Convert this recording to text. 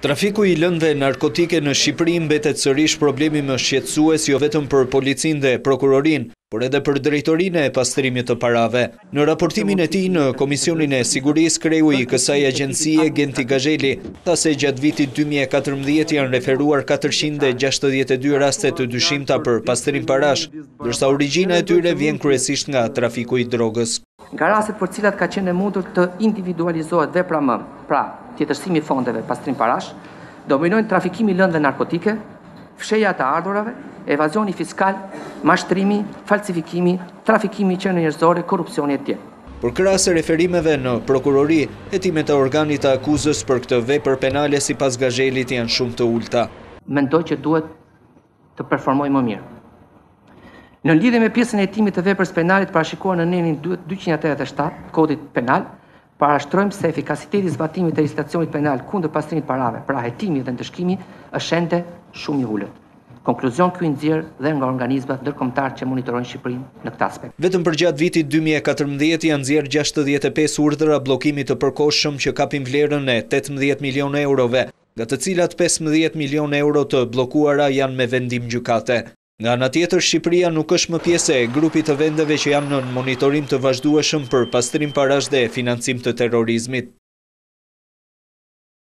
Trafiku i lëndëve narkotike në Shqipëri mbetet sërish problemi më shqetësues jo vetëm për policinë dhe prokurorinë, por edhe për Drejtorinë e Pastrimit të Parave. Në raportimin e tij në Komisionin e Sigurisë, kreu i kësaj agjencie, Genti Gazheli, tha se gjatë vitit dy mijë e katërmbëdhjetë janë referuar katërqind e gjashtëdhjetë e dy raste të dyshimta për pastrim parash, ndërsa origjina e tyre vjen kryesisht nga trafiku i drogës. Nga rastet për të cilat ka qenë e mundur të individualizohet vepra mëmë, pra, tjetërsimi i fondeve, pastrim parash, dominojnë trafikimi i lëndëve narkotike, fshehja e të ardhurave, evazioni fiskal, mashtrimi, falsifikimi, trafikimi i qenieve njerëzore, korrupsioni etj. Përkrah referimeve në Prokurori, hetimet e organit të akuzës për këtë vepër penale sipas Gazhelit janë shumë të ulëta. Mendoj që duhet të performojmë më mirë. Në lidhje me pjesën e hetimit të veprës penale të parashikuar në nenin 287 të Kodit Penal, parashtrojmë se efikasiteti i zbatimit të legislacionit penal kundër pastrimit të parave, pra hetimi dhe ndëshkimi, është ende shumë i ulët. Konkluzion ky i nxjerrë dhe nga organizmat ndërkombëtarë që monitorojnë Shqipërinë në këtë aspekt. Vetëm përgjatë vitit dy mijë e katërmbëdhjetë janë nxjerrë gjashtëdhjetë e pesë urdhëra bllokimi të përkohshëm që kapin vlerën e tetëmbëdhjetë milionë eurove. nga të cilat pesëmbëdhjetë milionë euro të bllokuara janë me vendim gjykate. Nga ana tjetër, Shqipëria nuk është më pjese e grupit të vendeve që janë nën monitorim të vazhdueshëm për pastrim parash dhe financim të terrorizmit.